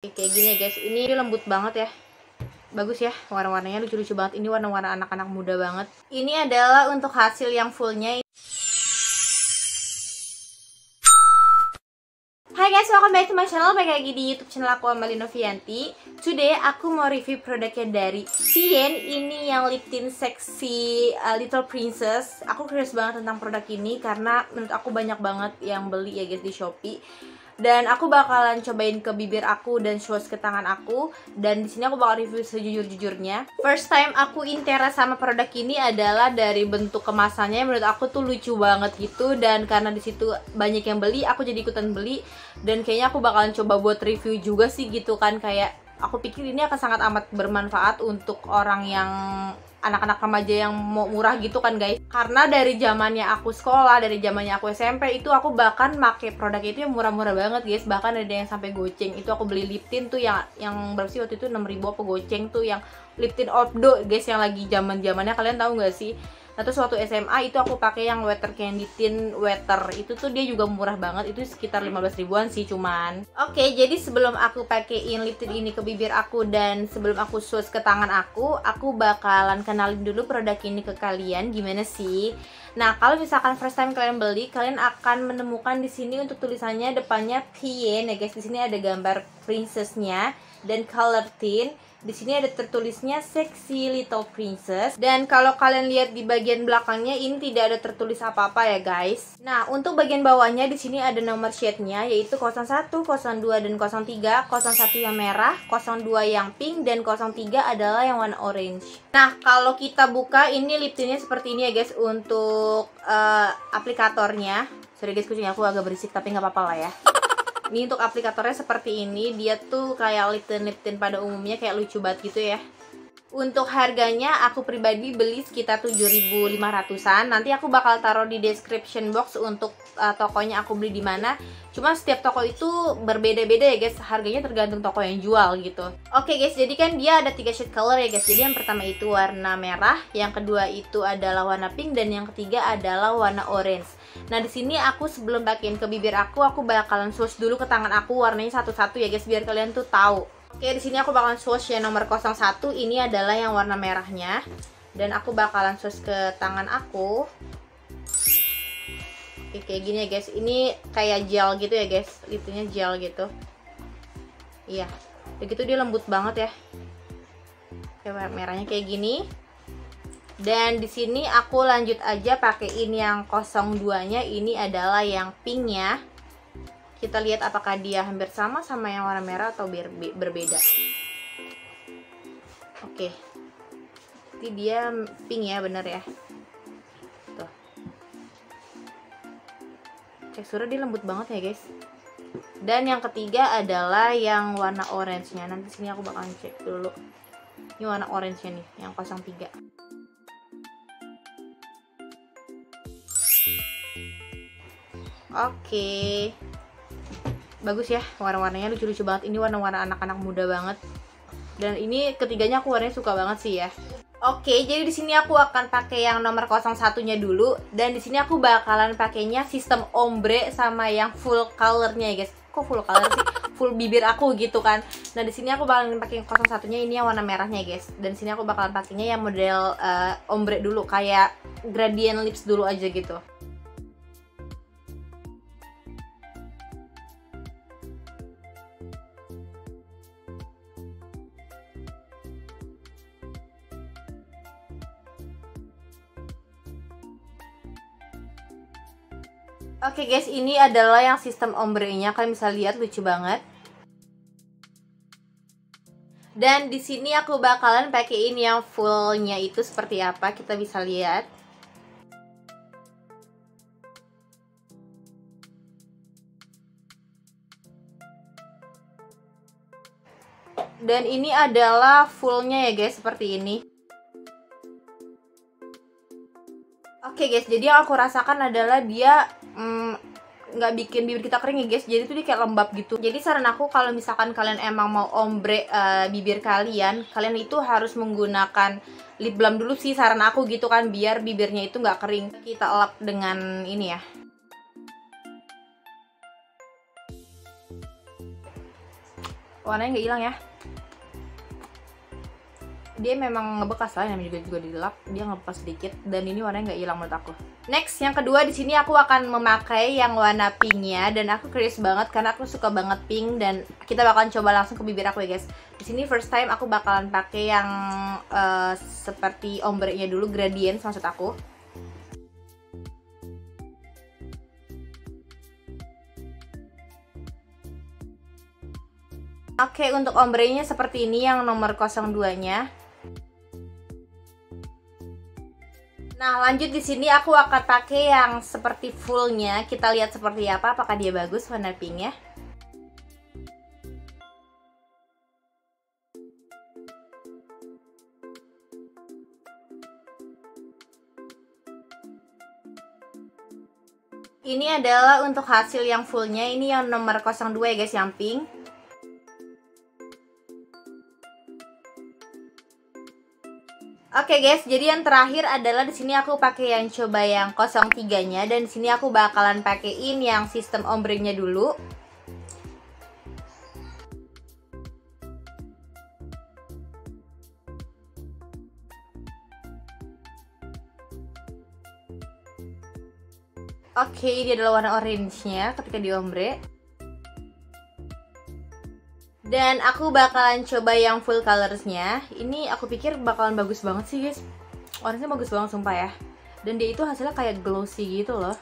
kayak gini ya guys. Ini lembut banget ya. Bagus ya warna-warnanya lucu-lucu banget. Ini warna-warna anak-anak muda banget. Ini adalah untuk hasil yang fullnya. Hai guys, welcome back to my channel. Balik lagi di youtube channel aku Amelie Novianti. Today aku mau review produknya dari Cien Ini yang lip tint seksi uh, Little Princess. Aku curious banget tentang produk ini Karena menurut aku banyak banget yang beli ya guys di Shopee dan aku bakalan cobain ke bibir aku dan swatch ke tangan aku. Dan di sini aku bakal review sejujur-jujurnya. First time aku intera sama produk ini adalah dari bentuk kemasannya. Menurut aku tuh lucu banget gitu. Dan karena di situ banyak yang beli aku jadi ikutan beli. Dan kayaknya aku bakalan coba buat review juga sih gitu kan. Kayak aku pikir ini akan sangat amat bermanfaat untuk orang yang anak-anak remaja yang mau murah gitu kan guys. Karena dari zamannya aku sekolah dari zamannya aku SMP itu aku bahkan make produk itu yang murah-murah banget guys. Bahkan ada yang sampai goceng. Itu aku beli lip tint tuh yang yang berapa sih waktu itu? 6000 apa goceng tuh yang lip tint guys yang lagi zaman zamannya kalian tahu nggak sih Nah terus waktu SMA itu aku pakai yang Wetter Candy Tint Wetter Itu tuh dia juga murah banget. Itu sekitar 15 ribuan sih cuman. Oke jadi sebelum aku pakein lip tint ini ke bibir aku Dan sebelum aku swatch ke tangan aku Aku bakalan kenalin dulu produk ini ke kalian. Gimana sih? Nah, kalau misalkan first time kalian beli, kalian akan menemukan di sini untuk tulisannya depannya Pien ya guys. Di sini ada gambar princessnya dan color tint di sini ada tertulisnya Sexy Little Princess dan kalau kalian lihat di bagian belakangnya ini tidak ada tertulis apa-apa ya guys. Nah, untuk bagian bawahnya di sini ada nomor shade-nya yaitu 01, 02 dan 03. 01 yang merah, 02 yang pink dan 03 adalah yang warna orange. Nah, kalau kita buka ini lip tintnya seperti ini ya guys untuk uh, aplikatornya. Sorry guys, kucing aku agak berisik tapi nggak apa-apa lah ya ini untuk aplikatornya seperti ini dia tuh kayak lip tint pada umumnya kayak lucu banget gitu ya untuk harganya aku pribadi beli sekitar 7.500an. Nanti aku bakal taruh di description box untuk uh, tokonya aku beli di mana. Cuma setiap toko itu berbeda-beda ya guys. Harganya tergantung toko yang jual gitu. Oke okay, guys, jadi kan dia ada tiga shade color ya guys. Jadi yang pertama itu warna merah, yang kedua itu adalah warna pink dan yang ketiga adalah warna orange. Nah, di sini aku sebelum pakein ke bibir aku, aku bakalan swatch dulu ke tangan aku warnanya satu-satu ya guys biar kalian tuh tahu Oke, di sini aku bakalan swatch yang nomor 01. Ini adalah yang warna merahnya. Dan aku bakalan swatch ke tangan aku. Oke, kayak gini ya guys. Ini kayak gel gitu ya guys. Itunya gel gitu. Iya. Begitu dia lembut banget ya. Kayak merahnya kayak gini. Dan di sini aku lanjut aja pakai ini yang 02-nya. Ini adalah yang pink ya kita lihat apakah dia hampir sama sama yang warna merah atau berbeda. Oke. Ini dia pink ya bener ya? Tuh. Teksturnya dia lembut banget ya guys. Dan yang ketiga adalah yang warna orange nya nanti sini aku bakalan cek dulu. Ini warna orange nya nih yang 03 Oke bagus ya warna-warnanya lucu-lucu banget ini warna-warna anak-anak muda banget dan ini ketiganya aku warnanya suka banget sih ya Oke, jadi di sini aku akan pakai yang nomor 01-nya dulu dan di sini aku bakalan pakainya sistem ombre sama yang full colornya ya guys. Kok full color sih? Full bibir aku gitu kan. Nah, di sini aku bakalan pakai yang 01-nya ini yang warna merahnya ya guys. Dan di sini aku bakalan pakainya yang model uh, ombre dulu kayak gradient lips dulu aja gitu. Oke okay guys, ini adalah yang sistem ombre-nya. Kalian bisa lihat lucu banget. Dan di sini aku bakalan pakaiin yang fullnya itu seperti apa. Kita bisa lihat. Dan ini adalah fullnya ya guys, seperti ini. Oke okay guys, jadi yang aku rasakan adalah dia nggak mm, bikin bibir kita kering ya guys. Jadi tuh dia kayak lembab gitu. Jadi saran aku kalau misalkan kalian emang mau ombre uh, bibir kalian kalian itu harus menggunakan lip balm dulu sih saran aku gitu kan biar bibirnya itu nggak kering. Kita lap dengan ini ya. Warnanya nggak hilang ya dia memang ngebekas lah namanya juga juga dilap dia ngebekas sedikit dan ini warnanya nggak hilang menurut aku. Next yang kedua di sini aku akan memakai yang warna pinknya dan aku curious banget karena aku suka banget pink dan kita bakalan coba langsung ke bibir aku ya guys. Di sini first time aku bakalan pakai yang uh, seperti ombre-nya dulu gradient maksud aku. Oke, untuk ombre-nya seperti ini yang nomor 02-nya. Nah, lanjut di sini aku akan pakai yang seperti fullnya. Kita lihat seperti apa, apakah dia bagus warna pinknya. Ini adalah untuk hasil yang fullnya. Ini yang nomor 02 ya guys, yang pink. Oke okay guys, jadi yang terakhir adalah di sini aku pakai yang coba yang 03-nya dan di sini aku bakalan pakaiin yang sistem ombrenya dulu. Oke, okay, ini adalah warna orange-nya ketika di ombre. Dan aku bakalan coba yang full colorsnya. Ini aku pikir bakalan bagus banget sih guys. Warnanya bagus banget sumpah ya. Dan dia itu hasilnya kayak glossy gitu loh.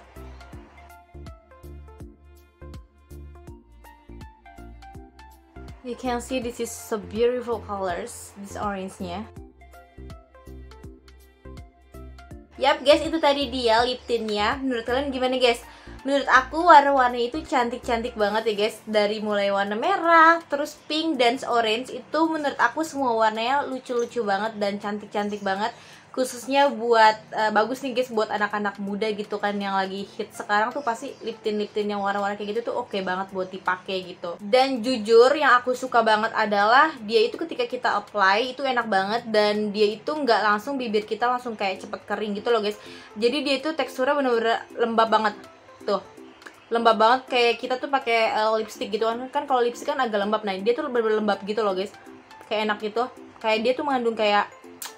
You can see this is so beautiful colors This orange-nya. Yap guys, itu tadi dia lip tintnya. Menurut kalian gimana guys? Menurut aku warna-warni itu cantik-cantik banget ya guys. Dari mulai warna merah terus pink dan orange itu menurut aku semua warnanya lucu-lucu banget dan cantik-cantik banget. Khususnya buat uh, bagus nih guys buat anak-anak muda gitu kan yang lagi hit sekarang tuh pasti lip tint lip yang warna-warna kayak gitu tuh oke okay banget buat dipakai gitu. Dan jujur yang aku suka banget adalah dia itu ketika kita apply itu enak banget dan dia itu nggak langsung bibir kita langsung kayak cepet kering gitu loh guys. Jadi dia itu teksturnya bener-bener lembab banget tuh lembab banget. Kayak kita tuh pakai uh, lipstick gitu kan. Kan kalau lipstick kan agak lembab. Nah dia tuh bener-bener lembab gitu loh guys. Kayak enak gitu. Kayak dia tuh mengandung kayak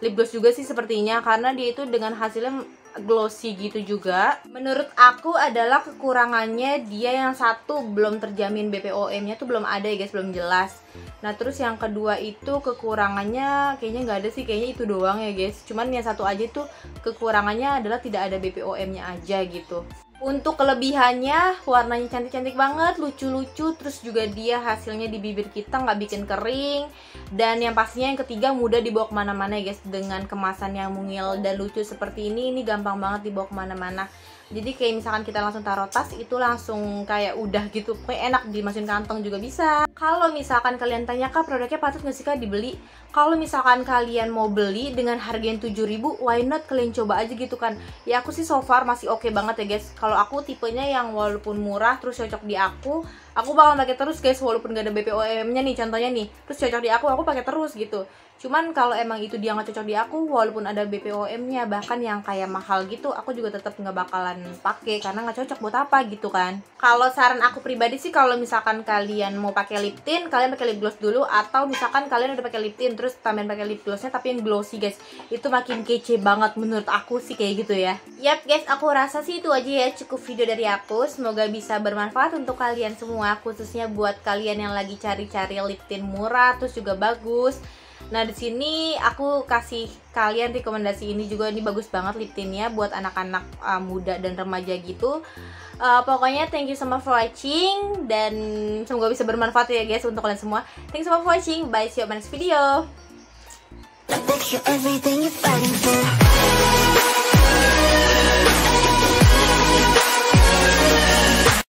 lip gloss juga sih sepertinya. Karena dia itu dengan hasilnya glossy gitu juga. Menurut aku adalah kekurangannya dia yang satu belum terjamin BPOM nya tuh belum ada ya guys. Belum jelas. Nah terus yang kedua itu kekurangannya kayaknya nggak ada sih. Kayaknya itu doang ya guys. Cuman yang satu aja tuh kekurangannya adalah tidak ada BPOM nya aja gitu untuk kelebihannya warnanya cantik-cantik banget, lucu-lucu, terus juga dia hasilnya di bibir kita nggak bikin kering. Dan yang pastinya yang ketiga mudah dibawa ke mana-mana ya guys dengan kemasan yang mungil dan lucu seperti ini, ini gampang banget dibawa ke mana-mana jadi kayak misalkan kita langsung taruh tas itu langsung kayak udah gitu kayak enak dimasukin kantong juga bisa. Kalau misalkan kalian tanya kak produknya patut nggak sih kak dibeli? Kalau misalkan kalian mau beli dengan harga yang 7000 why not kalian coba aja gitu kan? Ya aku sih so far masih oke okay banget ya guys. Kalau aku tipenya yang walaupun murah terus cocok di aku aku bakal pakai terus guys walaupun gak ada BPOM nya nih contohnya nih. Terus cocok di aku aku pakai terus gitu. Cuman kalau emang itu dia nggak cocok di aku walaupun ada BPOM nya bahkan yang kayak mahal gitu aku juga tetap nggak bakalan pakai karena nggak cocok buat apa gitu kan. Kalau saran aku pribadi sih kalau misalkan kalian mau pakai lip tint kalian pakai lip gloss dulu atau misalkan kalian udah pakai lip tint terus tambahin pakai lip glossnya tapi yang glossy guys. Itu makin kece banget menurut aku sih kayak gitu ya yap guys aku rasa sih itu aja ya cukup video dari aku semoga bisa bermanfaat untuk kalian semua khususnya buat kalian yang lagi cari-cari lip tint murah terus juga bagus Nah di sini aku kasih kalian rekomendasi ini juga ini bagus banget lip tintnya buat anak-anak uh, muda dan remaja gitu. Uh, pokoknya thank you so much for watching dan semoga bisa bermanfaat ya guys untuk kalian semua. Thank you so much for watching. Bye see you on next video.